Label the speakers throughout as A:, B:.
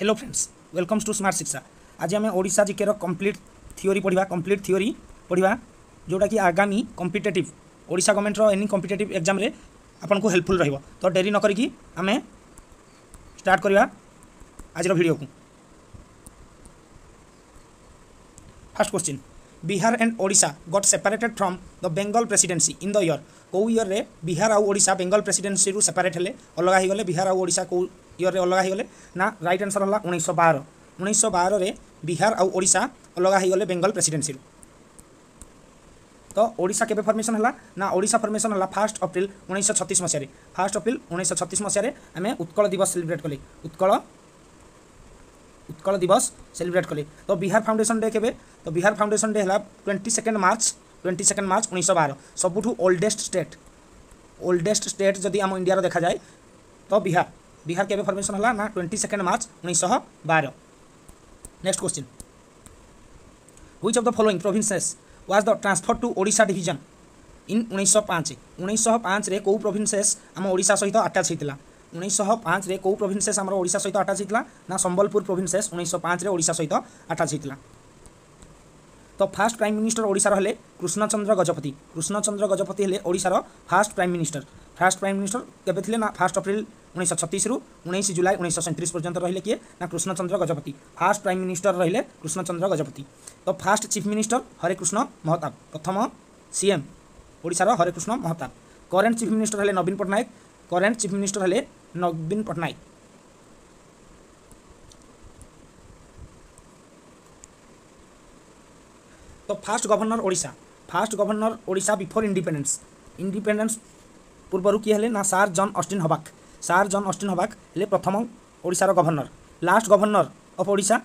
A: hello friends welcomes to smart Shiksha आज आम ओडा जिकेर कम्प्लीट थीओरी पढ़ा कम्प्लीट थीओरी पढ़ा जोटा कि आगामी कम्पिटेटिव ओडा गवर्नमेंट एनी कंपिटेट एक्जाम आपको को हेल्पफुल रहा तो डेरी न करी आम स्टार्ट करवा आज भिड को first question Bihar and Voda got separated from the Bengal presidency in the year कौ इयर रे बिहार आउ ओडा बेंगल प्रेसीडेन्सी सेपरेट हेले अलग हो गले बिहार आउ ओडा कौ ଇୟରେ ଅଲଗା ହେଇଗଲେ ନା ରାଇଟ୍ ଆନ୍ସର୍ ହେଲା ଉଣେଇଶହ ବାର ଉଣେଇଶହ ବାରରେ ବିହାର ଆଉ ଓଡ଼ିଶା ଅଲଗା ହେଇଗଲେ ବେଙ୍ଗଲ ପ୍ରେସିଡେନ୍ସିରୁ ତ ଓଡ଼ିଶା କେବେ ଫର୍ମେସନ୍ ହେଲା ନା ଓଡ଼ିଶା ଫର୍ମେସନ୍ ହେଲା ଫାର୍ଷ୍ଟ ଅପ୍ରିଲ ଉଣେଇଶହ ଛତିଶ ମସିହାରେ ଫାର୍ଷ୍ଟ ଅପ୍ରିଲ ଉଣେଇଶହ ଛତିଶ ମସିହାରେ ଆମେ ଉତ୍କଳ ଦିବସ ସେଲିବ୍ରେଟ୍ କଲେ ଉତ୍କଳ ଉତ୍କଳ ଦିବସ ସେଲିବ୍ରେଟ୍ କଲେ ତ ବିହାର ଫାଉଣ୍ଡେସନ୍ ଡେ କେବେ ତ ବିହାର ଫାଉଣ୍ଡେସନ୍ ଡେ ହେଲା twenty second March twenty second March ଉଣେଇଶହ ବାର ସବୁଠୁ ଓଲ୍ଡେଷ୍ଟ ଷ୍ଟେଟ୍ ଓଲ୍ଡେଷ୍ଟ ଷ୍ଟେଟ୍ ଯଦି ଆମ ଇଣ୍ଡିଆର ଦେଖାଯାଏ ତ ବିହାର बिहार के फर्मेसन है ना ट्वेंटी सेकेंड मार्च उन्नीस बार next question which of the following provinces was the transfer to Voda डिजन in उन्नीस पाँच उन्नीस पाँच कौ प्रोभिन्सेस आम ओडा सहित आटाच होता उन्नीस पाँच कौ प्रोभिन्सेस आम ओडा सहित आटाच होता ना सम्बलपुर प्रोभिन्सेस उन्नीस पाँच ओडा सहित आटाच होता तो फास्ट प्राइम मिनिस्टर ओडार हेले कृष्णचंद्र गजपति कृष्णचंद्र गजपति हेले first prime minister first prime minister କେବେ ଥିଲେ ନା ଫାର୍ଷ୍ଟ ଅପ୍ରିଲ ଉଣେଇଶହ ଛତିଶରୁ ଉଣେଇଶ ଜୁଲାଇ ଉଣେଇଶହ ସଇଁତିରିଶ ପର୍ଯ୍ୟନ୍ତ ରହିଲେ କିଏ ନା Krishnachandra Gajapati first prime minister ରହିଲେ କୃଷ୍ଣଚନ୍ଦ୍ର ଗଜପତି ତ first chief minister Harekrushna Mahtab ପ୍ରଥମ ସିଏମ୍ ଓଡ଼ିଶାର Harekrushna Mahtab current chief minister ହେଲେ ନବୀନ ପଟ୍ଟନାୟକ କରେଣ୍ଟ ଚିଫ୍ ମିନିଷ୍ଟର ହେଲେ ନବୀନ ପଟ୍ଟନାୟକ ତ first governor Odisha first governor Odisha before independence independence ପୂର୍ବରୁ କିଏ ହେଲେ ନା sir John Austin Hubback sir John Austin Hubback ହେଲେ ପ୍ରଥମ ଓଡ଼ିଶାର governor last governor of Odisha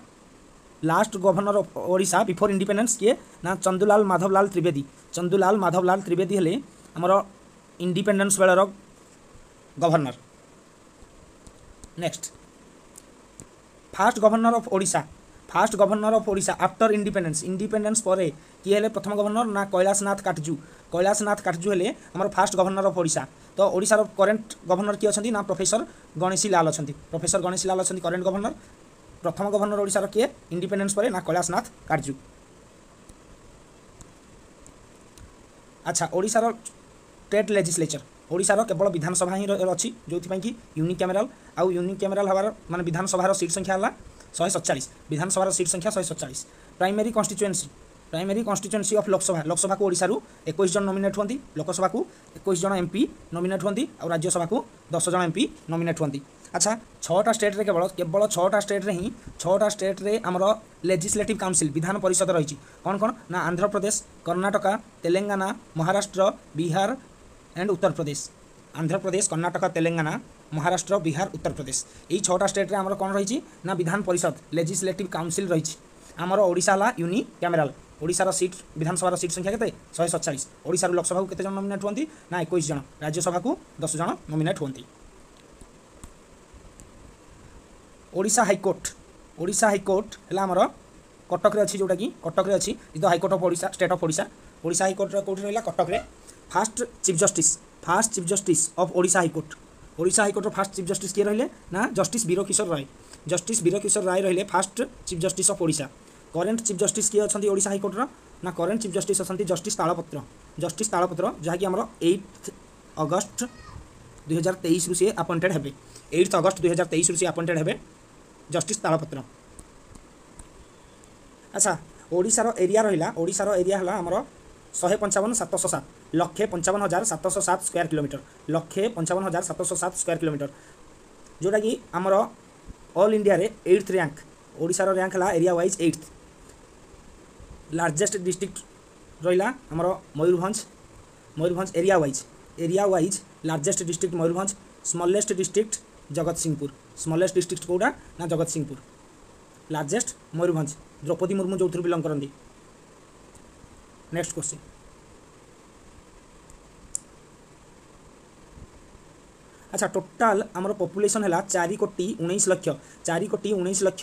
A: last governor of Odisha before independence କିଏ ନା ଚନ୍ଦୁଲାଲ ମାଧବଲାଲ ତ୍ରିବେଦୀ ଚନ୍ଦୁଲାଲ ମାଧବଲାଲ ତ୍ରିବେଦୀ ହେଲେ ଆମର ଇଣ୍ଡିପେଣ୍ଡେନ୍ସ ବେଳର governor next first governor of Odisha first governor of Odisha after independence independence পরে কি হলে প্রথম গভর্নর না কৈলাসনাথ কাটজু কৈলাসনাথ কাটজু হলে আমার ফার্স্ট গভর্নর অফ ওড়িশা তো ওড়িশার করেন্ট গভর্নর কি অনেক না প্রফেসর গণেশী লাল অনেক প্রফেসর গণেশী লাল অনেক করেন্ট গভর্নর প্রথম গভর্নর ওড়িশার কি ইন্ডিপেন্ডেন্স পরে না কৈলাসনাথ কাটজু আচ্ছা ওড়িশার টেট লেজিসলেচর ওড়িশার কেবল বিধানসভা হি অছি যে ইউনিক্যামেরাল আউ ইউনিক্যামেরাল হওয়ার মানে বিধানসভার সিট সংখ্যা হল ଶହେ ସତଚାଳିଶ ବିଧାନସଭାର ସିଟ୍ ସଂଖ୍ୟା ଶହେ ସତଚାଳିଶ primary constituency primary constituency of Lok Sabha ଲୋକସଭାକୁ ଓଡ଼ିଶାରୁ ଏକୋଇଶ ଜଣ ନୋମିନେଟ୍ ହୁଅନ୍ତି ଲୋକସଭାକୁ ଏକୋଇଶ ଜଣ ଏମ୍ପି ନୋମିନେଟ୍ ହୁଅନ୍ତି ଆଉ ରାଜ୍ୟସଭାକୁ ଦଶ ଜଣ ଏମ୍ପି ନୋମିନେଟ୍ ହୁଅନ୍ତି ଆଚ୍ଛା ଛଅଟା ଷ୍ଟେଟ୍ରେ କେବଳ କେବଳ ଛଅଟା ଷ୍ଟେଟ୍ରେ ହିଁ ଛଅଟା ଷ୍ଟେଟ୍ରେ ଆମର ଲେଜିସ୍ଲେଟିଭ୍ କାଉନସିଲ୍ ବିଧାନ ପରିଷଦ ରହିଛି କ'ଣ କ'ଣ ନା ଆନ୍ଧ୍ରପ୍ରଦେଶ କର୍ଣ୍ଣାଟକା ତେଲେଙ୍ଗାନା ମହାରାଷ୍ଟ୍ର ବିହାର ଆଣ୍ଡ ଉତ୍ତରପ୍ରଦେଶ ଆନ୍ଧ୍ରପ୍ରଦେଶ କର୍ଣ୍ଣାଟକା ତେଲେଙ୍ଗାନା মহারাষ্ট্র বিহার উত্তরপ্রদেশ এই ছটা স্টেট্রে আমার কোণ রয়েছে না বিধান পরিষদ লেজিসলেটিভ কাউন্সিল রয়েছে আমার ওড়শা হল ইউনি ক্যামেরাল ওড়শার সিট বিধানসভার সিট সংখ্যা কেতে শহে সতচাশ ওড়শার লোকসভা কেতে জন নমিনেট হুম না একুশ জন রাজ্যসভা দশ জন nominate hmm Odisha high court Odisha high court হল আমার কটকরে অছি যেটা কি কটকরে অছি is the high court of Odisha state of Odisha Odisha হাইকোর্টর কোটি রহলা কটকরে first chief justice first chief justice of Odisha high court Odisha ହାଇକୋର୍ଟର ଫାଷ୍ଟ ଚିଫ୍ ଜଷ୍ଟିସ୍ କିଏ ରହିଲେ ନା ଜଷ୍ଟିସ୍ ବୀରକିଶୋର ରାୟ ଜଷ୍ଟିସ୍ ବୀରକିଶୋର ରାୟ ରହିଲେ first chief justice of Odisha current chief justice କିଏ ଅଛନ୍ତି ଓଡ଼ିଶା ହାଇକୋର୍ଟର ନା କରେଣ୍ଟ ଚିଫ୍ ଜଷ୍ଟିସ୍ ଅଛନ୍ତି ଜଷ୍ଟିସ୍ ତାଳପତ୍ର ଜଷ୍ଟିସ୍ ତାଳପତ୍ର ଯାହାକି ଆମର ଏଇଥ ଅଗଷ୍ଟ ଦୁଇହଜାର ତେଇଶରୁ ସିଏ ଆପଏଣ୍ଟେଡ଼ ହେବେ ଏଇଥ ଅଗଷ୍ଟ ଦୁଇହଜାର ତେଇଶରୁ ସିଏ ଆପଏଣ୍ଟେଡ଼ ହେବେ ଜଷ୍ଟିସ୍ ତାଳପତ୍ର ଆଚ୍ଛା ଓଡ଼ିଶାର ଏରିଆ ରହିଲା ଓଡ଼ିଶାର ଏରିଆ ହେଲା ଆମର ଶହେ ପଞ୍ଚାବନ ସାତଶହ ସାତ লক্ষে পঞ্চাবন হাজার সাতশো সাত স্কোয়ার কিলোমিটর লক্ষে পঞ্চাবন হাজার সাতশো সাত স্কোয়ার কিলোমিটর ଯେଉଁଟାକି ଆମର ଅଲ୍ ଇଣ୍ଡିଆରେ ଏଇଟ୍ଥ ର୍ୟାଙ୍କ ଓଡ଼ିଶାର ର୍ୟାଙ୍କ ହେଲା area wise eighth largest district ରହିଲା ଆମର Mayurbhanj Mayurbhanj area wise area wise largest district Mayurbhanj smallest district Jagatsinghpur smallest district କେଉଁଟା ନା ଜଗତସିଂହପୁର ଲାର୍ଜେଷ୍ଟ ମୟୂରଭଞ୍ଜ ଦ୍ରୌପଦୀ ମୁର୍ମୁ ଯେଉଁଥିରୁ ବିଲଙ୍ଗ କରନ୍ତି ନେକ୍ସଟ କ୍ୱେଶ୍ଚିନ୍ আচ্ছা টোটাল আমরো পপুলেশন হলা 4 কোটি 19 লক্ষ 4 কোটি 19 লক্ষ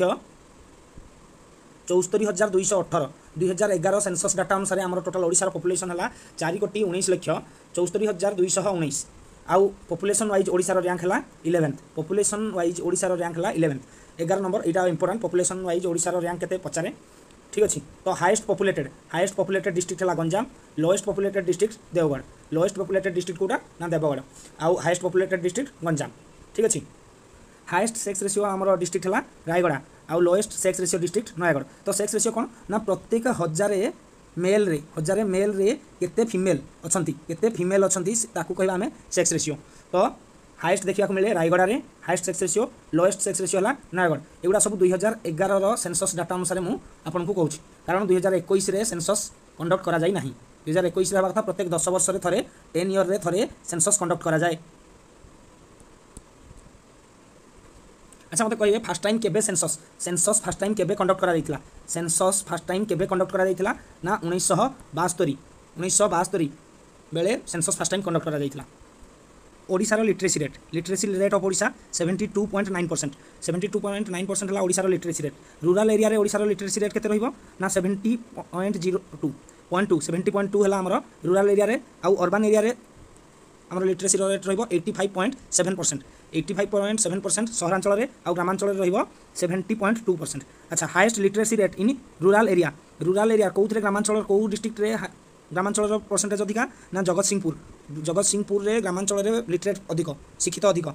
A: 74218 2011 সেন্সাস ডাটা অনুসারে আমরো টোটাল ওড়িশা পপুলেশন হলা 4 কোটি 19 লক্ষ 74219 আউ পপুলেশন ওয়াইজ ওড়িশার র‍্যাঙ্ক হলা 11th পপুলেশন ওয়াইজ ওড়িশার র‍্যাঙ্ক হলা 11th 11 নম্বর এটা ইম্পর্টেন্ট পপুলেশন ওয়াইজ ওড়িশার র‍্যাঙ্ক কেতে পছারে ঠিক আছে তো highest populated highest populated district হল Ganjam lowest populated district Deogarh lowest populated district কোটা না দেবগড় আউ হাইয়েস্ট পপুলেটেড ডিস্ট্রিক্ট গঞ্জাম ঠিক আছে হাইয়েস্ট সেক্স রেসিও আমার ডিস্ট্রিক্ট হল রায়গড়া আউ lowest sex ratio district Nayagarh তো সেক্স রেসিও কোণ না প্রত্যেক হজারে মেলরে হজারে মেলরে কেতে ফিমেল অনেক কেতে ফিমেল অনেক তাকে কহবা আমি সেক্স রেসিও তো হাইয়েস্ট দেখবাকে মিলে রায়গড়ার highest sex ratio lowest sex ratio হল নয়াগড় এগুলা সব দুই হাজার এগারর সেনসস ডাটা অনুসারে মু আপনার কৌছি কারণ দুই হাজার একুশে সেনসস কন্ডক্ট করা যাই না দুই হাজার একুশে হওয়ার কথা প্রত্যেক দশ বর্ষে থরে টেন ইয়র্রে থরে সেনসস কন্ডক্ট করা যায় আচ্ছা মতো কহবে ফার্স্ট টাইম কেবে সেনসস সেনসস ফার্স্ট টাইম কেবে কন্ডক্ট করা যাইতিলা সেনসস ফার্স্ট টাইম কেবে কন্ডক্ট করা যাইতিলা না 1972 1972 বেলে সেনসস ফার্স্ট টাইম কন্ডক্ট করা যাইতিলা ଓଡ଼ିଶାର literacy rate literacy rate of Odisha seventy two point nine percent seventy two point nine percent ହେଲା ଓଡ଼ିଶାର ଲିଟ୍ରେସି ରେଟ୍ ରୁରାଲ୍ ଏରିଆରେ ଓଡ଼ିଶାର ଲିଟ୍ରେସି ରେଟ୍ କେତେ ରହିବ ନା seventy point zero two point two seventy point two ହେଲା ଆମର ରୁରାଲ୍ ଏରିଆରେ ଆଉ ଅର୍ବାନ୍ ଏରିଆରେ ଆମର ଲିଟ୍ରେସିର ରେଟ୍ ରହିବ eighty five point seven percent eighty five point seven percent ସହରାଞ୍ଚଳରେ ଆଉ ଗ୍ରାମାଞ୍ଚଳରେ ରହିବ ସେଭେଣ୍ଟି ପଏଣ୍ଟ ଟୁ ପରସେଣ୍ଟ ଆଚ୍ଛା highest literacy rate in rural area rural area କେଉଁଥିରେ ଗ୍ରାମାଞ୍ଚଳ କେଉଁ ଡିଷ୍ଟ୍ରିକ୍ଟରେ ଗ୍ରାମାଞ୍ଚଳର ପରସେଣ୍ଟେଜ୍ ଅଧିକା ନା ଜଗତସିଂହପୁର ଜଗତସିଂହପୁରରେ ଗ୍ରାମାଞ୍ଚଳରେ ଲିଟରେଟ୍ ଅଧିକ ଶିକ୍ଷିତ ଅଧିକ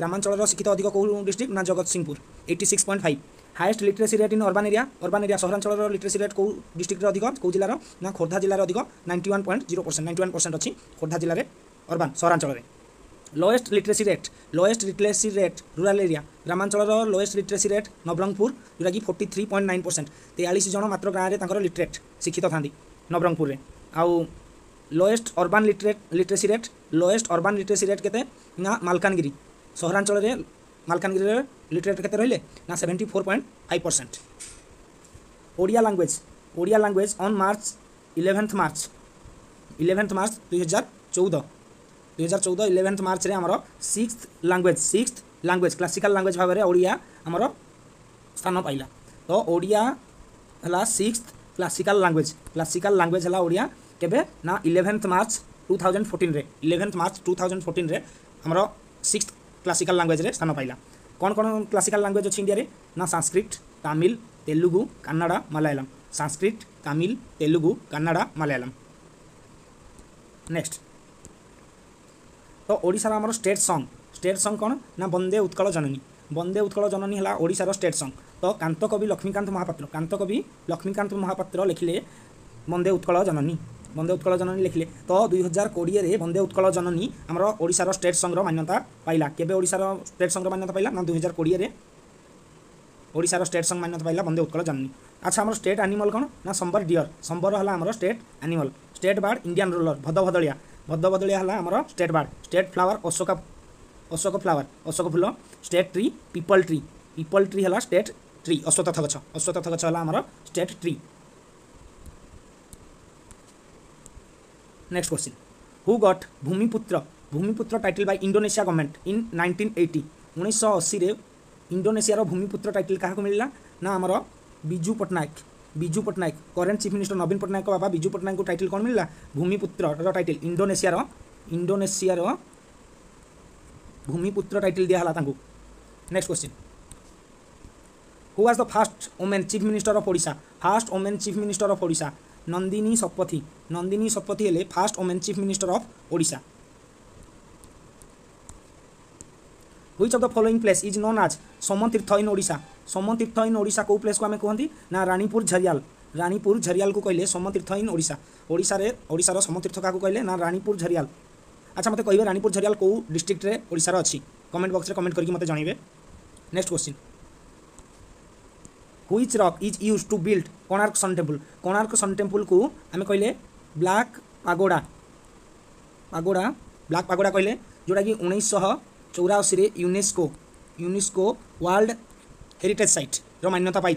A: ଗ୍ରାମାଞ୍ଚଳର ଶିକ୍ଷିତ ଅଧିକ କେଉଁ ଡିଷ୍ଟ୍ରିକ୍ଟ ନା Jagatsinghpur eighty six point five highest literacy rate in urban area urban area ସହରାଞ୍ଚଳର ଲିଟରେସି ରେଟ୍ କେଉଁ ଡିଷ୍ଟ୍ରିକ୍ଟରେ ଅଧିକ କେଉଁ ଜିଲ୍ଲାର ନା ଖୋର୍ଦ୍ଧା ଜିଲ୍ଲାରେ ଅଧିକ ninety one point zero percent ninety one percent ଅଛି ଖୋର୍ଦ୍ଧା ଜିଲ୍ଲାରେ ଅର୍ବାନ୍ ସହରାଞ୍ଚଳରେ lowest literacy rate lowest literacy rate rural area ଗ୍ରାମାଞ୍ଚଳର ଲୋଏଷ୍ଟ ଲିଟରେସି ରେଟ୍ ନବରଙ୍ଗପୁର ଯେଉଁଟାକି forty three point nine percent ତେୟାଳିଶ ଜଣ ମାତ୍ର ଗାଁରେ ତାଙ୍କର ଲିଟରେଟ୍ ଶିକ୍ଷିତ ଥାନ୍ତି ନବରଙ୍ଗପୁରରେ आउ lowest urban literate literacy rate lowest urban literacy rate के ना मालकानगिरी सहरांचल ମାଲକାନଗିରିରେ ଲିଟରେଟ୍ କେତେ ରହିଲେ ନା seventy four point five percent Odia language Odia language on March eleventh March eleventh March ଦୁଇହଜାର ଚଉଦ ଦୁଇହଜାର ଚଉଦ ଇଲେଭେନ୍ଥ ମାର୍ଚ୍ଚରେ ଆମର six language six language classical language ଭାବରେ ଓଡ଼ିଆ ଆମର ସ୍ଥାନ ପାଇଲା ତ ଓଡ଼ିଆ ହେଲା six classical language classical language ହେଲା ଓଡ଼ିଆ কেবে না ইলেভেন্থ মার্চ টু থাউজেন্ড ফোর্টিন্রে ইলেভেন্থ মার্চ টু থাউজেন্ড ফোর্টিন্রে আমার সিক্স ক্লাসিকাল ল্যাঙ্গুয়েজরে স্থান পাইলা କ'ଣ କ'ଣ କ୍ଲାସିକାଲ୍ ଲାଙ୍ଗୁଏଜ୍ ଅଛି ଇଣ୍ଡିଆରେ ନା ସାଂସ୍କ୍ରିଟ୍ ତାମିଲ ତେଲୁଗୁ କାନାଡ଼ା ମାଲାୟାଲମ୍ ସାଂସ୍କ୍ରିଟ୍ ତାମିଲ ତେଲୁଗୁ କାନାଡ଼ା ମାଲାୟାଲମ୍ ନେକ୍ସଟ ତ ଓଡ଼ିଶାର ଆମର ଷ୍ଟେଟ୍ ସଙ୍ଗ୍ ଷ୍ଟେଟ୍ ସଙ୍ଗ୍ କ'ଣ ନା ବନ୍ଦେ ଉତ୍କଳ ଜନନୀ ବନ୍ଦେ ଉତ୍କଳ ଜନନୀ ହେଲା ଓଡ଼ିଶାର ଷ୍ଟେଟ୍ ସଙ୍ଗ୍ ତ କାନ୍ତକବି ଲକ୍ଷ୍ମୀକାନ୍ତ ମହାପାତ୍ର କାନ୍ତକବି ଲକ୍ଷ୍ମୀକାନ୍ତ ମହାପାତ୍ର ଲେଖିଲେ ବନ୍ଦେ ଉତ୍କଳ ଜନନୀ ବନ୍ଦେ ଉତ୍କଳ ଜନନୀ ଲେଖିଲେ ତ ଦୁଇ ହଜାର କୋଡ଼ିଏରେ ବନ୍ଦେ ଉତ୍କଳ ଜନନୀ ଆମର ଓଡ଼ିଶାର ଷ୍ଟେଟ୍ ସଂଘର ମାନ୍ୟତା ପାଇଲା କେବେ ଓଡ଼ିଶାର ଷ୍ଟେଟ୍ ସଂଘର ମାନ୍ୟତା ପାଇଲା ନା ଦୁଇ ହଜାର କୋଡ଼ିଏରେ ଓଡ଼ିଶାର ଷ୍ଟେଟ୍ ସଂଘ ମାନ୍ୟତା ପାଇଲା ବନ୍ଦେ ଉତ୍କଳ ଜନନୀ ଆଚ୍ଛା ଆମର ଷ୍ଟେଟ୍ ଆନିମଲ୍ କ'ଣ ନା ସମ୍ବର ଡିଅର୍ ସମ୍ବର ହେଲା ଆମର state animal state bird Indian roller ଭଦଭଦଳିଆ ଭଦଭଦଳିଆ ହେଲା ଆମର state bird state flower Ashoka Ashoka flower Ashoka ଫୁଲ state tree peepal tree peepal tree ହେଲା ଷ୍ଟେଟ୍ ଟ୍ରି ଅଶ୍ୱତଥ ଗଛ ଅଶ୍ୱତଥ ଗଛ ହେଲା ଆମର state tree next question who got Bhumiputra Bhumiputra title by Indonesia government in nineteen eighty उन्नीस अशीरे इंडोनेशियार भूमिपुत्र टाइटल क्या मिलला ना आमर Biju Patnaik Biju Patnaik current chief minister ନବୀନ ପଟ୍ଟନାୟକ ବାବା ବିଜୁ ପଟ୍ଟନାୟକଙ୍କୁ ଟାଇଟଲ୍ କ'ଣ ମିଳିଲା ଭୂମିପୁତ୍ରର ଟାଇଟଲ୍ ଇଣ୍ଡୋନେସିଆର ଇଣ୍ଡୋନେସିଆର ଭୂମିପୁତ୍ର ଟାଇଟଲ୍ ଦିଆହେଲା ତାଙ୍କୁ next question who was the first women chief minister of Odisha first women chief minister of Odisha Nandini Satpathy Nandini Satpathy হলে first women chief minister of Odisha which of the following place is known as সমন in Odisha সমন in Odisha কেউ প্লেসকে আমি কুহতি না রানীপুর ঝরিয়াল রানীপুর ঝরিয়ালকে কহিলে সমতীর্থ ইন ওড়িশা ওড়িশার ওড়িশার সমতীর্থ কাহু কহিলে না রানীপুর ঝরিয়াল আচ্ছা মতো কহবে রানীপুর ঝরিয়াল কেউ ডিস্ট্রিক্টে ওড়িশার অমেন্ট বক্সে কমেন্ট করি মতো জনাইবে next question which rock is used to build Konark sun temple Konark sun temple को आम कहले black pagoda pagoda black pagoda कहले जोटा कि उन्नीस चौराशी UNESCO UNESCO world heritage site रान्यता पाई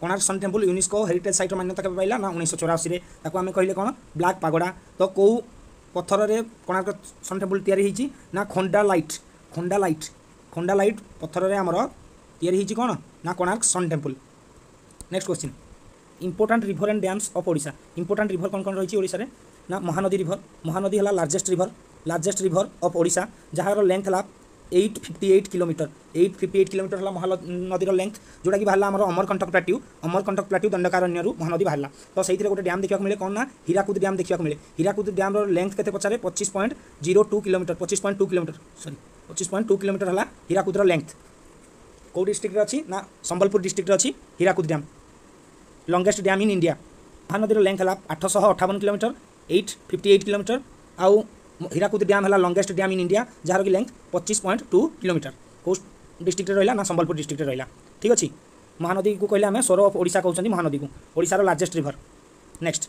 A: Konark sun temple UNESCO heritage site मान्यता के पाइला ना उन्नीस चौराशी आम कहे कौन ब्लाक पगोड़ा तो कौ पथर कोणार्क सन टेम्पल या ना खंडा लाइट खंडा लाइट खंडा लाइट पथर आमर या कौन ना Konark sun temple next question important river and dams of Odisha important river কোন কোন রয়েছে ওড়িশার না মহানদী রিভর মহানদী হল largest river largest river of Odisha যার লেন্থ হল eight fifty eight kilometre eight fifty eight kilometre হল মহানদীর লেন্থ যোটা কি বাহারা আমার অমরকণ্টক প্লাটিউ অমরকণ্টক প্লাটিউ দণ্ডকারণ্যু মহানদী বাহারা তো সেই গোটে ড্যাম দেখা মিলে কোণ না হীরাকুদ ড্যাম দেখা মিলে হীরাকুদ ড্যামর লেন্থ কেতে পচারে পঁচিশ পয়েন্ট জিরো টু কিলোমিটর পঁচিশ পয়েন্ট টু কিলোমিটর সরি পঁচিশ পয়েন্ট টু কিলোমিটর হল হীরাকুদর লেন্থ কেউ ডিস্ট্রিক্টরে অছি না সম্বলপুর ডিস্ট্রিক্টরে অছি Hirakud dam longest dam in India ମହାନଦୀର ଲେନ୍ଥ ହେଲା ଆଠଶହ ଅଠାବନ kilometre eight fifty eight kilometre ଆଉ ହୀରାକୁଦ ଡ୍ୟାମ୍ ହେଲା ଲଙ୍ଗେଷ୍ଟ ଡ୍ୟାମ୍ ଇନ୍ ଇଣ୍ଡିଆ ଯାହାର କି ଲେନ୍ଥ ପଚିଶ ପଏଣ୍ଟ ଟୁ କିଲୋମିଟର କେଉଁ ଡିଷ୍ଟ୍ରିକ୍ଟରେ ରହିଲା ନା ସମ୍ବଲପୁର ଡିଷ୍ଟ୍ରିକ୍ଟରେ ରହିଲା ଠିକ୍ ଅଛି ମହାନଦୀକୁ କହିଲେ ଆମେ ସୋର ଅଫ୍ ଓଡ଼ିଶା କହୁଛନ୍ତି ମହାନଦୀକୁ ଓଡ଼ିଶାର largest river next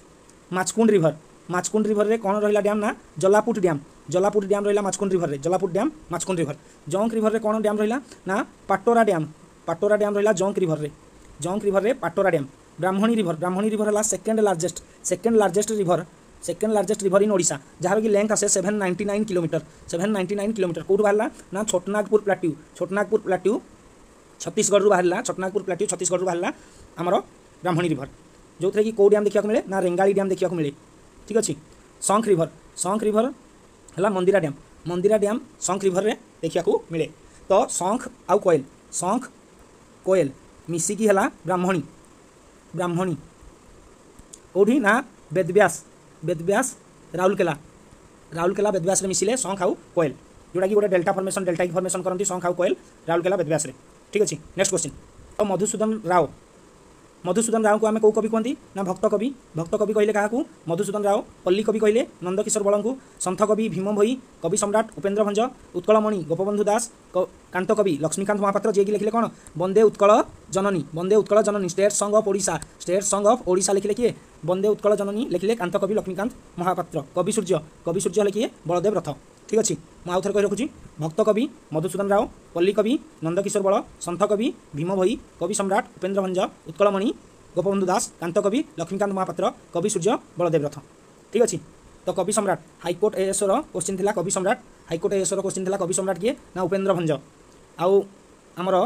A: Machkund river Machkund ରିଭରରେ କ'ଣ ରହିଲା ଡ୍ୟାମ୍ ନା ଜଲାପୁଟ ଡ୍ୟାମ୍ ଜଲାପୁଟ ଡ୍ୟାମ୍ ରହିଲା ମାଛକୁଣ୍ଡ ରିଭରରେ ଜଲାପୁଟ ଡ୍ୟାମ୍ ମାଛକୁଣ୍ଡ ରିଭର ଜଙ୍କ ରିଭରରେ କ'ଣ ଡ୍ୟାମ୍ ରହିଲା ନା ପାଟୋରା ଡ୍ୟାମ୍ ପାଟୋରା ଡ୍ୟାମ୍ ରହିଲା ଜଙ୍କ ରିଭରରେ Jonk ରିଭରରେ Patora dam Brahmani river Brahmani river है second largest second largest river second largest river in Odisha जहाँ कि लेंथ आसे seven ninety nine kilometre seven ninety nine kilometre कौटू बाहर ना छोटनागपुर प्लाट्यू छोटनागपुर प्लाट्यू छत्तीसगढ़ बाहर छोटनागपुर प्लाट्यू छत्तीसगढ़ बाहर आमर ब्राह्मणी रिवर जो थे कि कौ डैम देखा मिले ना रेंगाली डैम देखा मिले ठीक अच्छे शख रिभर शख रिभर है Mandira dam Mandira dam Sankh river में देखा मिले तो शख आउ कोएल शख कोएल मिसिकी है ब्राह्मणी ବ୍ରାହ୍ମଣୀ କେଉଁଠି ନା ବେଦବ୍ୟାସ ବେଦବ୍ୟାସ ରାଉରକେଲା ରାଉରକେଲା ବେଦବ୍ୟାସରେ ମିଶିଲେ ଶଙ୍ଖ ଆଉ କୋଏଲ ଯେଉଁଟାକି ଗୋଟେ ଡେଲ୍ଟା ଫର୍ମେସନ୍ ଡେଲ୍ଟା ଫର୍ମେସନ୍ କରନ୍ତି ଶଙ୍ଖ ଆଉ କୋଏଲ ରାଉରକେଲା ବେଦବ୍ୟାସରେ ଠିକ୍ ଅଛି ନେକ୍ସଟ କ୍ୱେଶ୍ଚିନ୍ ଆଉ ମଧୁସୂଦନ ରାଓ মধুসূদন রাও আমি কেউ কবি কুহতি না ভক্ত কবি ভক্ত কবি কহিলে কাহকু মধুসূদন রাও পল্লী কবি কহিলে নন্দকিশোর বড়ু সন্থ কবি ভীম ভই কবি সম্রাট উপেন্দ্র ভঞ্জ উৎকলমণি গোপবন্ধু দাস কান্ত কবি লক্ষ্মীকান্ত মহাপাত্র যে লিখলে কোণ বন্দে উৎকল জননী বন্দে Utkal Janani state song of Odisha state song of Odisha লিখলে কি বন্দে উৎকল জননী লিখলে কান্ত কবি লক্ষ্মীকান্ত মহাপাত্র কবি সূর্য কবি সূর্য হলে কি বলদেব রথ ঠিক ଅଛି ମୁଁ ଆଉ ଥରେ କହି ରଖୁଛି ଭକ୍ତ କବି ମଧୁସୂଦନ ରାଓ ପଲ୍ଲୀ କବି ନନ୍ଦକିଶୋର ବଳ ସନ୍ଥ କବି ଭୀମ ଭୋଇ କବି ସମ୍ରାଟ ଉପେନ୍ଦ୍ର ଭଞ୍ଜ ଉତ୍କଳମଣି ଗୋପବନ୍ଧୁ ଦାସ କାନ୍ତକବି ଲକ୍ଷ୍ମୀକାନ୍ତ ମହାପାତ୍ର କବି ସୂର୍ଯ୍ୟ ବଳଦେବ ରଥ ଠିକ୍ ଅଛି ତ କବି ସମ୍ରାଟ ହାଇକୋର୍ଟ ଏଏସ୍ର କୋଶ୍ଚିନ୍ ଥିଲା କବି ସମ୍ରାଟ ହାଇକୋର୍ଟ ଏଏସ୍ର କୋଶ୍ଚିନ୍ ଥିଲା କବି ସମ୍ରାଟ କିଏ ନା ଉପେନ୍ଦ୍ର ଭଞ୍ଜ ଆଉ ଆମର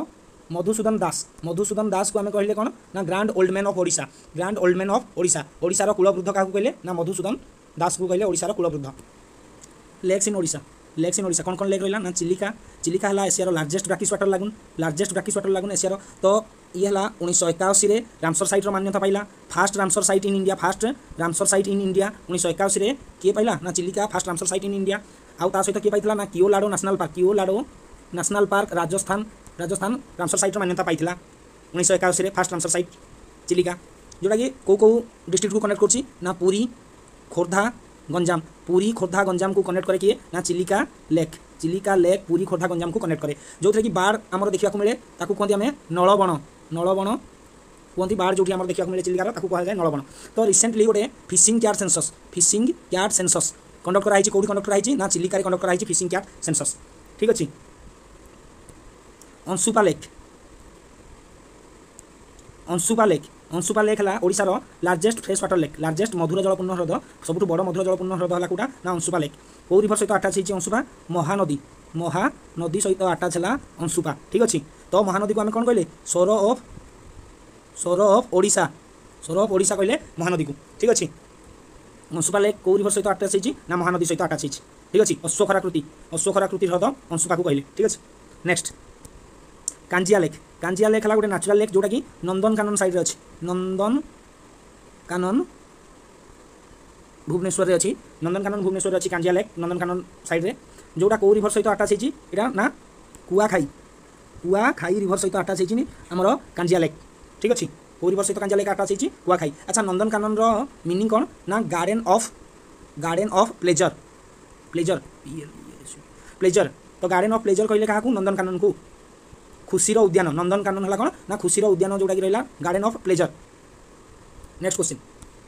A: ମଧୁସୂଦନ ଦାସ ମଧୁସୂଦନ ଦାସକୁ ଆମେ କହିଲେ କ'ଣ ନା grand old man of Odisha grand old man of Odisha ଓଡ଼ିଶାର କୁଳବୃଦ୍ଧ କାହାକୁ କହିଲେ ନା ମଧୁସୂଦନ ଦାସକୁ କହିଲେ ଓଡ଼ିଶାର କୁଳବୃଦ୍ଧ lakes in Odisha lakes in Odisha କ'ଣ କ'ଣ ଲେକ୍ ରହିଲା ନା ଚିଲିକା ଚିଲିକା ହେଲା ଏସିଆର largest brackish water lagoon largest brackish water lagoon ଏସିଆର ତ ଇଏ ହେଲା ଉଣେଇଶହ ଏକାଅଶୀରେ ରାମସର ସାଇଟ୍ର ମାନ୍ୟତା ପାଇଲା first Ramsar site in India first Ramsar site in India ଉଣେଇଶହ ଏକାଅଶୀରେ କିଏ ପାଇଲା ନା Chilika first Ramsar site in India ଆଉ ତା ସହିତ କିଏ ପାଇଥିଲା ନା Jio ଲାଡ଼ୋ national park Keoladeo national park Rajasthan Rajasthan Ramsar ସାଇଟ୍ର ମାନ୍ୟତା ପାଇଥିଲା ଉଣେଇଶହ ଏକାଅଶୀରେ ଫାଷ୍ଟ ରାମସର ସାଇଟ୍ ଚିଲିକା ଯେଉଁଟାକି କେଉଁ କେଉଁ ଡିଷ୍ଟ୍ରିକ୍ଟକୁ କନେକ୍ଟ କରୁଛି ନା ପୁରୀ ଖୋର୍ଦ୍ଧା গঞ্জাম পুরী খোর্ধা গঞ্জামকু କନେକ୍ଟ କରେ କିଏ ନା ଚିଲିକା ଲେକ୍ ଚିଲିକା ଲେକ୍ ପୁରୀ ଖୋର୍ଦ୍ଧା ଗଞ୍ଜାମକୁ କନେକ୍ଟ କରେ ଯେଉଁଥିରେ କି ବାର୍ ଆମର ଦେଖିବାକୁ ମିଳେ ତାକୁ କୁହନ୍ତି ଆମେ ନଳବଣ ନଳବଣ କୁହନ୍ତି ବାହାର ଯେଉଁଠି ଆମର ଦେଖିବାକୁ ମିଳେ ଚିଲିକାର ତାକୁ କୁହାଯାଏ ନଳବଣ ତ ରିସେଣ୍ଟଲି ଗୋଟେ fishing cat census fishing cat census conduct କରାହେଇଛି କେଉଁଠି କଣ୍ଡକ୍ଟ କରାହେଇଛି ନା ଚିଲିକାରେ କଣ୍ଡକ୍ଟ କରାହେଇଛି ଫିସିଂ କ୍ୟାଟ୍ ସେନ୍ସସ୍ ଠିକ୍ ଅଛି Anshupa lake Anshupa lake Anshupa lake ହେଲା ଓଡ଼ିଶାର largest fresh water lake largest ମଧୁର ଜଳପୂର୍ଣ୍ଣ ହ୍ରଦ ସବୁଠୁ ବଡ଼ ମଧୁର ଜଳପୂର୍ଣ୍ଣ ହ୍ରଦ ହେଲା କେଉଁଟା ନା ଅଂଶୁପା ଲେକ୍ କେଉଁ ରିଭର ସହିତ ଆଟାଚ୍ ହେଇଛି ଅଂଶୁପା ମହାନଦୀ ମହାନଦୀ ସହିତ ଆଟାଚ୍ ହେଲା ଅଂଶୁପା ଠିକ୍ ଅଛି ତ ମହାନଦୀକୁ ଆମେ କ'ଣ କହିଲେ sorrow of sorrow of Odisha sorrow of Odisha କହିଲେ ମହାନଦୀକୁ ଠିକ୍ ଅଛି ଅଂଶୁପା ଲେକ୍ କେଉଁ ରିଭର ସହିତ ଆଟାଚ୍ ହେଇଛି ନା ମହାନଦୀ ସହିତ ଆଟାଚ୍ ହେଇଛି ঠিক আছে অশ্বখরাকৃতি অশ্বখরাকৃতি হ্রদ অংশুপাকু কহিলে ঠিক আছে next Kanjia lake Kanjia lake হল গোটে ন্যাচুরাল লেক যেটা কি নন্দনকানন সাইডে অছি নন্দনকানন ভুবনেশ্বরের অছি নন্দনকানন ভুবনেশ্বরের অছি কাঞ্জিয়া লেক নন্দনকানন সাইডে যেটা কেউ রিভর সহ আটাচ হয়েছি এটা না কুয়াখাই কুয়াখাই রিভর সহ আটাচ হয়েছি আমার কাঞ্জিয়া লেক ঠিক আছে কেউ রিভর সহ কাঞ্জিয়া লেক আটাচ হয়েছি কুয়াখাই আচ্ছা নন্দনকানন মিনিং কোণ না garden of garden of pleasure pleasure pleasure তো গার্ডেন অফ প্লেজর কহিলে কাহকু নন্দনকানন কু খুশির উদ্যান নন্দনকানন হল কোণ না খুশির উদ্যান যেটা কি রহলা garden of pleasure next question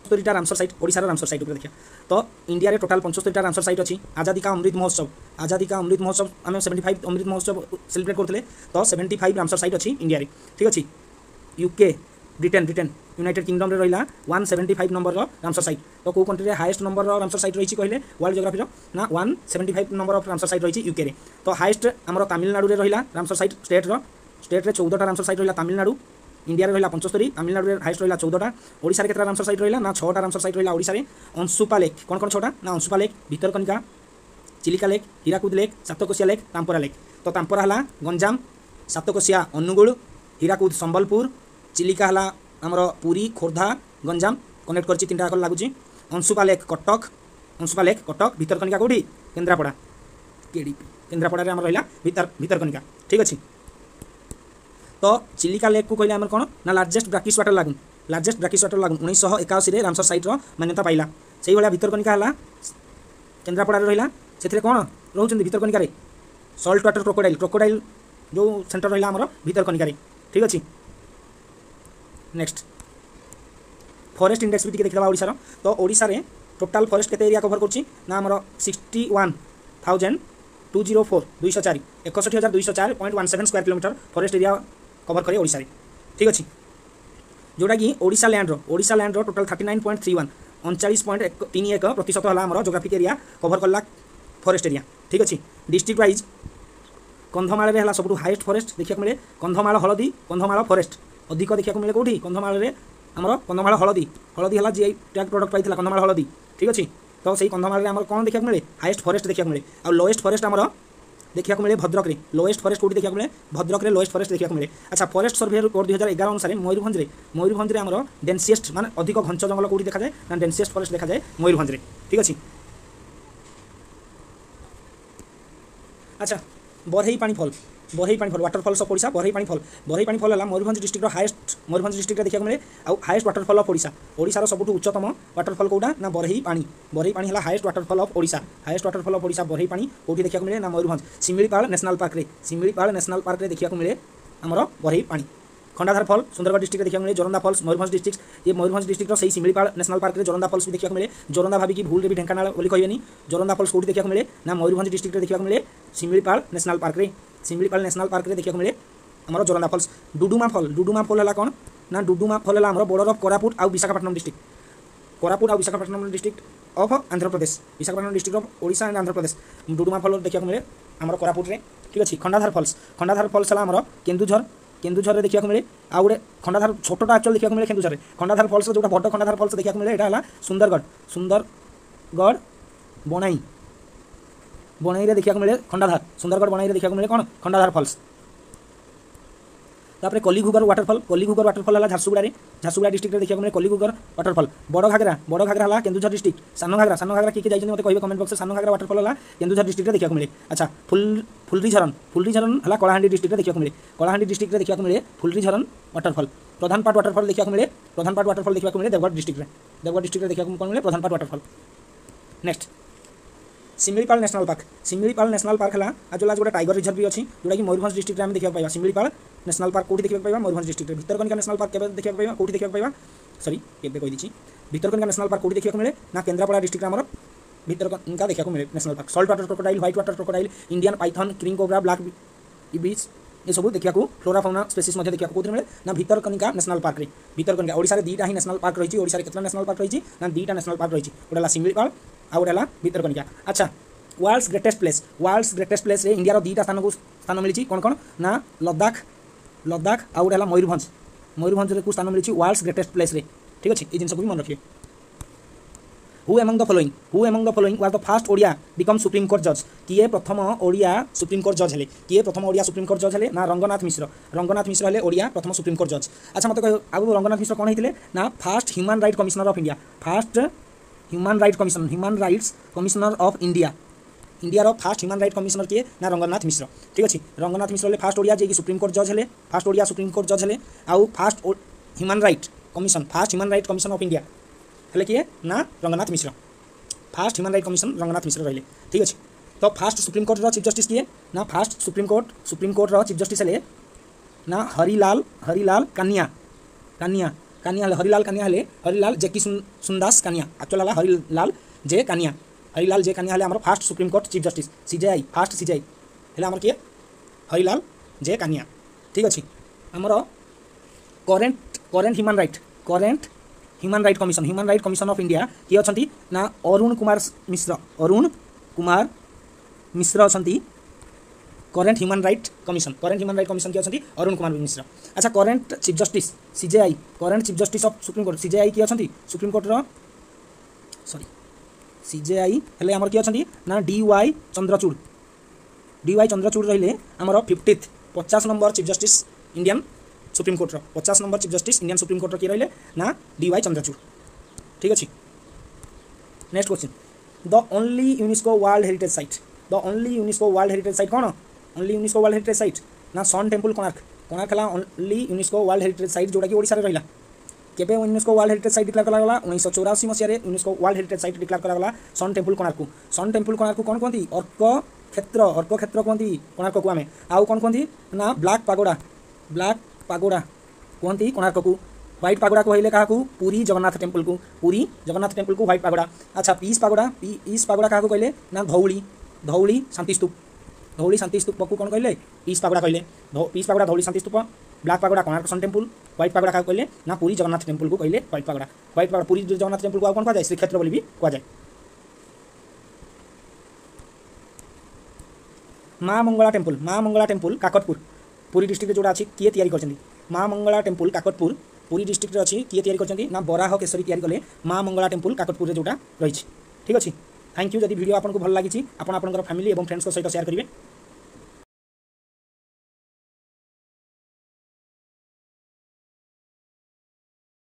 A: পঞ্চস্তরীটা Ramsar site ওড়িশার রামসর সাইট উপরে দেখা তো ইন্ডিয়ার টোটাল পঞ্চস্তরীটা রামসর সাইট অছি আজাদি কা অমৃত মহোৎসব আজাদি কা অমৃত মহোৎসব আমি seventy five Amrit Mahotsav celebrate করলে তো সেভেন্টি ফাইভ রামসর সাইট অছি ইন্ডিয়ারে ঠিক আছে ইউকে ব্রিটেন ব্রিটেন ইউনাইটেড কিংডমে রহিলা ওয়ান সেভেন্টি ফাইভ নম্বরর রামসর সাইট তো কেউ কন্ট্রিরে হাইয়েস্ট নম্বরর রামসর সাইট রয়েছে কহিলে ওয়ার্ল্ড জিওগ্রাফির না one seventy five number of Ramsar site রয়েছে ইউকেরে তো হাইয়েস্ট আমার তামিলনাড়ুরে রহিলা রামসর সাইট স্টেটর স্টেট্রে চৌদটা রামসর সাইট রহিলা তামিলনাড়ু ইন্ডিয়ার রহিলা পঞ্চস্তরী তামিলনাড়ুরে হাইস্ট রহিলা চৌদটা ওড়িশার কেতটা রামসর সাইট রহিলা না ছটা রামসর সাইট রহিলা ওড়িশারে অংশুপা লেক কোন কোন ছটা না Anshupa lake Bhitarkanika Chilika lake Hirakud lake Satkosia lake Tampara lake তো তাম্পরা হল গঞ্জাম সাতকোশিয়া অনুগুল হীরাকুদ সম্বলপুর ଚିଲିକା ହେଲା ଆମର ପୁରୀ ଖୋର୍ଦ୍ଧା ଗଞ୍ଜାମ କନେକ୍ଟ କରିଛି ତିନିଟା ଯାକ ଲାଗୁଛି ଅଂଶୁପା ଲେକ୍ କଟକ ଅଂଶୁପା ଲେକ୍ କଟକ ଭିତରକନିକା କେଉଁଠି କେନ୍ଦ୍ରାପଡ଼ା କେଡ଼ିପି କେନ୍ଦ୍ରାପଡ଼ାରେ ଆମର ରହିଲା ଭିତର ଭିତରକନିକା ଠିକ୍ ଅଛି ତ ଚିଲିକା ଲେକ୍କୁ କହିଲେ ଆମର କ'ଣ ନା largest brackish water lagoon largest brackish water lagoon ଉଣେଇଶହ ଏକାଅଶୀରେ ରାମସର ସାଇଟ୍ର ମାନ୍ୟତା ପାଇଲା ସେଇଭଳିଆ ଭିତରକନିକା ହେଲା କେନ୍ଦ୍ରାପଡ଼ାରେ ରହିଲା ସେଥିରେ କ'ଣ ରହୁଛନ୍ତି ଭିତରକନିକାରେ ସଲ୍ଟ ୱାଟର କ୍ରୋକୋଡାଇଲ୍ କ୍ରୋକୋଡାଇଲ୍ ଯେଉଁ ସେଣ୍ଟର ରହିଲା ଆମର ଭିତରକନିକାରେ ଠିକ୍ ଅଛି নেক্সট ফরেস্ট ইন্ডেক্স भी টিকে দেখিদেবা ওড়িশার তো ওড়িশার টোটাল ফরেস্ট কেতে এরিয়া কভর করছি না আমার sixty one thousand two zero four দুইশ চারি একষট্টি হাজার দুইশ চার point one seven square kilometre forest area cover করে ওড়িশার ঠিক আছে ଯେଉଁଟାକି ଓଡ଼ିଶା ଲ୍ୟାଣ୍ଡର Odisha lander total thirty nine point three one ଅଣଚାଳିଶ ପଏଣ୍ଟ ତିନି ଏକ ପ୍ରତିଶତ ହେଲା ଆମର ଜୋଗ୍ରାଫିକ୍ ଏରିଆ କଭର୍ କଲା ଫରେଷ୍ଟ ଏରିଆ ଠିକ୍ ଅଛି ଡିଷ୍ଟ୍ରିକ୍ଟ ୱାଇଜ୍ କନ୍ଧମାଳରେ ହେଲା ସବୁଠୁ ହାଏଷ୍ଟ ଫରେଷ୍ଟ ଦେଖିବାକୁ ମିଳେ କନ୍ଧମାଳ ହଳଦୀ କନ୍ଧମାଳ ଫରେଷ୍ଟ অধিক দেখা মিলে কোটি কন্ধমাড়ে আমার কন্ধমাড় হলদী হলদী হল যে ট্যাগ প্রডক্ট পাই কন্ধমাড় হলদী ঠিক আছে তো সেই কন্ধমাড়ে আমার কোণ দেখা মিলে হাইয়েস্ট ফরেস্ট দেখা মিলে আর লোয়েস্ট ফরেস্ট আমার देखा मिले भद्रक में लोएस्ट फरेस्ट कौटी देखा मिले भद्रक में लोएस्ट फरेस्ट देखा मिले अच्छा फरेस्ट सर्भे रिपोर्ट दुई हजार एगार अनुसार मयूरभंज में मयूरभंज में आम डेनसीएस्ट मैंने अधिक घंच जंगल कौटी देखा जाए डेनसीएस्ट फरेस्ट देखा जाए मयूरभंज में ठीक अच्छे अच्छा बरहई पानी फल বরেই পানি ফল ওয়াটরফলস অফ ওড়িশা বরেই পানি ফল বরেই পানি ফল হল ময়ূরভঞ্জ ডিস্ট্রিক্টর হায়েস্ট ময়ূরভঞ্জ ডিস্ট্রিক্টরে দেখা মিলে আউ হায়েস্ট ওয়াটরফল অফ ওড়িশা ওড়িশার সবুঠু উচ্চতম ওয়াটরফল কোটা না বরেই পানি বরেই পানি হল highest waterfall of Odisha highest waterfall of Odisha Barehipani কোটি দেখা মিলে না ময়ূরভঞ্জ শিমিলিপাল ন্যাশনাল পার্করে শিমিলিপাল ন্যাশনাল পার্করে দেখা মিলে আমার বরেই পানি খণ্ডাধার ফল সুন্দরগড় ডিস্ট্রিক্টে দেখা মিলে জরন্দা ফলস ময়ূরভঞ্জ ডিস্ট্রিক্ট ইয়ে ময়ূরভঞ্জ ডিস্ট্রিক্টর সেই শিমিলিপাল ন্যাশনাল পার্করে জরন্দা ফলস দেখা মিলে জরন্দা ভাবিকি ভুলরে বি ঢেঙ্কানাল বলে কহবেনি জরন্দা ফলস কোটি দেখা মিলে না ময়ূরভঞ্জ ডিস্ট্রিক্টরে দেখা মিলে শিমিলিপাল ন্যাশনাল পার্করে ଶିମିଳିପାଳ ନ୍ୟାସନାଲ୍ ପାର୍କରେ ଦେଖିବାକୁ ମିଳେ ଆମର Joranda falls Duduma fall Duduma fall ହେଲା କ'ଣ ନା ଡୁଡୁମା ଫଲ୍ ହେଲା ଆମର ବୋର୍ଡର ଅଫ୍ କୋରାପୁଟ ଆଉ ବିଶାଖାପାଟନମ ଡିଷ୍ଟ୍ରିକ୍ଟ କୋରାପୁଟ ଆଉ Visakhapatnam district of Andhra Pradesh Visakhapatnam district of Odisha and Andhra Pradesh Duduma fall ଦେଖିବାକୁ ମିଳେ ଆମର କୋରାପୁଟରେ ଠିକ୍ ଅଛି ଖଣ୍ଡାଧାର ଫଲ୍ସ ଖଣ୍ଡାଧାର ଫଲ୍ସ ହେଲା ଆମର କେନ୍ଦୁଝର କେନ୍ଦୁଝରରେ ଦେଖିବାକୁ ମିଳେ ଆଉ ଗୋଟେ ଖଣ୍ଡାଧାର ଛୋଟଟା ଆକ୍ଚୁଆଲି ଦେଖିବାକୁ ମିଳେ କେନ୍ଦୁଝରରେ ଖଣ୍ଡାଧାର ଫଲ୍ସ ଯେଉଁଟା ବଡ଼ ଖଣ୍ଡାଧାର ଫଲ୍ସ ଦେଖିବାକୁ ମିଳେ ଏଇଟା ହେଲା ସୁନ୍ଦରଗଡ଼ ସୁନ୍ଦରଗଡ଼ ବଣାଇ ବଣେଇରେ ଦେଖିବାକୁ ମିଳେ ଖଣ୍ଡାଧାର ସୁନ୍ଦରଗଡ଼ ବଣେଇରେ ଦେଖିବାକୁ ମିଳେ କ'ଣ ଖଣ୍ଡାଧାର ଫଲ୍ସ ତାପରେ କଲିଘୁଗର ୱାଟରଫଲ୍ କଲିଘୁଗର ୱାଟରଫଲ୍ ହେଲା ଝାରସୁଗୁଡ଼ାରେ ଝାରସୁଗୁଡ଼ା ଡିଷ୍ଟ୍ରିକ୍ଟରେ ଦେଖିବାକୁ ମିଳେ କଲିଘୁଗର ୱାଟରଫଲ୍ ବଡ଼ ଘାଗରା ବଡ଼ ଘାଗରା ହେଲା କେନ୍ଦୁଝର ଡିଷ୍ଟ୍ରିକ୍ଟ ସାନ ଘାଗରା ସାନ ଘାଗରା କିଏ କିଏ ଯାଇଛନ୍ତି ମୋତେ କହିବେ କମେଣ୍ଟ ବକ୍ସରେ ସାନ ଘାଗରା ୱାଟରଫଲ୍ ହେଲା କେନ୍ଦୁଝର ଡିଷ୍ଟ୍ରିକ୍ଟରେ ଦେଖିବାକୁ ମିଳେ ଆଚ୍ଛା ଫୁଲ ଫୁଲରି ଝରନ ଫୁଲରି ଝରନ ହେଲା କଳାହାଣ୍ଡି ଡିଷ୍ଟ୍ରିକ୍ଟରେ ଦେଖିବାକୁ ମିଳେ କଳାହାଣ୍ଡି ଡିଷ୍ଟ୍ରିକ୍ଟରେ ଦେଖିବାକୁ ମିଳେ ଫୁଲରି ଝରନ ୱାଟରଫଲ୍ প্রধানপাট ওয়াটারফল দেখা মিলে প্রধানপাট ওয়াটারফল দেখা মিলে দেবগড় ডিস্ট্রিক্টে দেবগড় ডিস্ট্রিক্টে দেখা মিলে Pradhanpat waterfall next Similipal national park Similipal national park হল আজল আজ গোটে টাইগর রিজর্ভ বি অছি যেটা কি ময়ূরভঞ্জ ডিস্ট্রিক্টে আমি দেখা পাইবা সিমিলিপাল ন্যাশনাল পার্ক কোটি দেখা পাইবা ময়ূরভঞ্জ ডিস্ট্রিক্টে ভিতরকনিকা ন্যাশনাল পার্ক কেবে দেখা পাইবা কোটি দেখা পাইবা সরি কেবে কই দিছি ভিতরকনিকা ন্যাশনাল পার্ক কোটি দেখা মিলে না কেন্দ্রাপড়া ডিস্ট্রিক্টে আমার ভিতরকনিকা দেখা মিলে national park salt water crocodile white water crocodile Indian python ক্রিং কোবরা ব্ল্যাক ইবিস ଏସବୁ ଦେଖିବାକୁ ଫ୍ଲୋରା ଫାଉନା ସ୍ପେସିସ୍ ମଧ୍ୟ ଦେଖିବାକୁ କେଉଁଥିରେ ମିଳେ ନା ଭିତରକନିକା ନ୍ୟାସନାଲ୍ ପାର୍କରେ ଭିତରକନିକା ଓଡ଼ିଶାରେ ଦୁଇଟା ହିଁ ନ୍ୟାସନାଲ୍ ପାର୍କ ରହିଛି ଓଡ଼ିଶାରେ କେତେଟା ନ୍ୟାସନାଲ୍ ପାର୍କ ରହିଛି ନା ଦୁଇଟା ନ୍ୟାସନାଲ୍ ପାର୍କ ରହିଛି ଗୋଟେ ହେଲା ଶିମିଳିପାଳ ଆଉ ଗୋଟେ ହେଲା ଭିତରକନିକା ଆଚ୍ଛା world's greatest place world's greatest ପ୍ଲେସ୍ରେ ଇଣ୍ଡିଆର ଦୁଇଟା ସ୍ଥାନକୁ ସ୍ଥାନ ମିଳିଛି କ'ଣ କ'ଣ ନା ଲଦାଖ ଲଦାଖ ଆଉ ଗୋଟେ ହେଲା ମୟୂରଭଞ୍ଜ ମୟୂରଭଞ୍ଜରେ କେଉଁ ସ୍ଥାନ ମିଳିଛି ୱାର୍ଲଡସ୍ ଗ୍ରେଟେଷ୍ଟ ପ୍ଲେସ୍ରେ ଠିକ୍ ଅଛି ଏଇ ଜିନିଷକୁ ବି ମନେ ରଖିବେ who among the following who among the following was the first Odia become supreme court জজ কিয়ে প্রথম ওড়িয়া সুপ্রিম কোর্ট জজ হলে কিয়ে প্রথম ওড়িয়া সুপ্রিম কোর্ট জজ হলে না রঙ্গনাথ মিশ্র রঙ্গনাথ মিশ্র হলে ওড়িয়া প্রথম সুপ্রিম কোর্ট জজ আচ্ছা মতো আগ রঙ্গনাথ মিশ্র কোণ হয়েছে না first human right commissioner of India first human right commission human rights commissioner of India ইন্ডিয়ার ফার্স্ট হ্যুমান রাইট কমিশনার কিয়ে না রঙ্গনাথ মিশ্র ঠিক আছে রঙ্গনাথ মিশ্র হলে ফার্স্ট ওড়িয়া যিনি সুপ্রিম কোর্ট জজ হলে ফার্স্ট ওড়িয়া সুপ্রিম কোর্ট জজ হলে আউ first human right commission first human right commission of India ହେଲେ କିଏ ନା Ranganath Mishra first human right commission Ranganath Mishra ରହିଲେ ଠିକ୍ ଅଛି ତ ଫାର୍ଷ୍ଟ ସୁପ୍ରିମକୋର୍ଟର ଚିଫ୍ ଜଷ୍ଟିସ୍ କିଏ ନା ଫାର୍ଷ୍ଟ ସୁପ୍ରିମକୋର୍ଟ ସୁପ୍ରିମକୋର୍ଟର ଚିଫ୍ ଜଷ୍ଟିସ୍ ହେଲେ ନା ହରିଲାଲ ହରିଲାଲ କାନିଆ କାନିଆ କାନିଆ ହେଲେ ହରିଲାଲ କାନିଆ ହେଲେ ହରିଲାଲ ଜେ କି ସୁନ୍ଦାସ କାନିଆ ଆକ୍ଚୁଆଲ ହେଲା ହରିଲାଲ ଜେ କାନିଆ ହରିଲାଲ ଜେ କାନିଆ ହେଲେ ଆମର first supreme court chief justice CJI first CJI ହେଲେ ଆମର କିଏ ହରିଲାଲ ଜେ କାନିଆ ଠିକ୍ ଅଛି ଆମର current current human right current human right commission human right commission of India କିଏ ଅଛନ୍ତି ନା ଅରୁଣ କୁମାର ମିଶ୍ର ଅରୁଣ କୁମାର ମିଶ୍ର ଅଛନ୍ତି current human right commission current human right commission କିଏ ଅଛନ୍ତି ଅରୁଣ କୁମାର ମିଶ୍ର ଆଚ୍ଛା current chief justice CJI current chief justice of supreme court CJI କିଏ ଅଛନ୍ତି ସୁପ୍ରିମକୋର୍ଟର ସରି ସିଜେଆଇ ହେଲେ ଆମର କିଏ ଅଛନ୍ତି ନା D Y Chandrachud D Y Chandrachud ରହିଲେ ଆମର ଫିଫ୍ଟିଥ୍ ପଚାଶ number chief justice Indian supreme କୋର୍ଟର ପଚାଶ number chief justice Indian supreme କୋର୍ଟର କିଏ ରହିଲେ ନା ଡି ୱାଇ ଚନ୍ଦ୍ରଚୂଡ଼ ଠିକ୍ ଅଛି next question the only UNESCO world heritage site the only UNESCO world heritage site କ'ଣ only UNESCO world heritage site ନା ସନ୍ ଟେମ୍ପଲ୍ କୋଣାର୍କ କୋଣାର୍କ ହେଲା only UNESCO world heritage site ଯେଉଁଟାକି ଓଡ଼ିଶାରେ ରହିଲା କେବେ UNESCO world heritage site declare କରାଗଲା ଉଣେଇଶହ ଚଉରାଅଶୀ ମସିହାରେ UNESCO world heritage site declare କରାଗଲା ସନ୍ ଟେମ୍ପଲ୍ କୋଣାର୍କୁ ସନ୍ ଟେମ୍ପଲ୍ କୋଣାର୍କୁ କ'ଣ କୁହନ୍ତି ଅର୍କ କ୍ଷେତ୍ର ଅର୍କ କ୍ଷେତ୍ର କୁହନ୍ତି କୋଣାର୍କକୁ ଆମେ ଆଉ କ'ଣ କୁହନ୍ତି ନା ବ୍ଲାକ୍ ପାଗୋଡ଼ା ବ୍ଲାକ୍ pagoda କୁହନ୍ତି କୋଣାର୍କକୁ ହ୍ୱାଇଟ୍ ପାଗୋଡ଼ା କହିଲେ କାହାକୁ ପୁରୀ ଜଗନ୍ନାଥ ଟେମ୍ପଲକୁ ପୁରୀ ଜଗନ୍ନାଥ ଟେମ୍ପଲକୁ ହ୍ୱାଇଟ୍ ପାଗୋଡ଼ା ଆଚ୍ଛା ପିସ୍ ପାଗୋଡ଼ା ପିସ୍ ପାଗୋଡ଼ା କାହାକୁ କହିଲେ ନା ଧଉଳି ଧଉଳି ଶାନ୍ତିସ୍ତୂପ ଧଉଳି ଶାନ୍ତିସ୍ତୂପକୁ କ'ଣ କହିଲେ ପିସ୍ ପାଗୋଡ଼ା କହିଲେ peace pagoda Dhauli Shanti Stupa black pagoda Konark sun temple white pagoda କାହାକୁ କହିଲେ ନା ପୁରୀ ଜଗନ୍ନାଥ ଟେମ୍ପଲକୁ କହିଲେ white pagoda white pagoda Puri Jagannath ଟେମ୍ପଲକୁ ଆଉ କ'ଣ କୁହାଯାଏ ଶ୍ରୀକ୍ଷେତ୍ର ବୋଲି ବି କୁହାଯାଏ ମା ମଙ୍ଗଳା ଟେମ୍ପଲ୍ ମା ମଙ୍ଗଳା ଟେମ୍ପଲ୍ କାକଟପୁର পুরী ডিস্ট্রিক্টে যেটা ଅଛି କିଏ ତିଆରି କରିଛନ୍ତି ମା ମଙ୍ଗଳା ଟେମ୍ପୁଲ କାକଟପୁର ପୁରୀ ଡିଷ୍ଟ୍ରିକ୍ଟରେ ଅଛି କିଏ ତିଆରି କରିଛନ୍ତି ନା ବରାହ କେଶରୀ ତିଆରି କଲେ ମା ମଙ୍ଗଳା ଟେମ୍ପୁଲ କାକଟପୁରରେ ଯେଉଁଟା ରହିଛି ଠିକ୍ ଅଛି থ্যাংক ইউ যদি ভিডিও আপনার ভাল লাগিছে আপনার আপনার ফ্যামিলি এবং ফ্রেন্ডস সহ সেয়ার করবে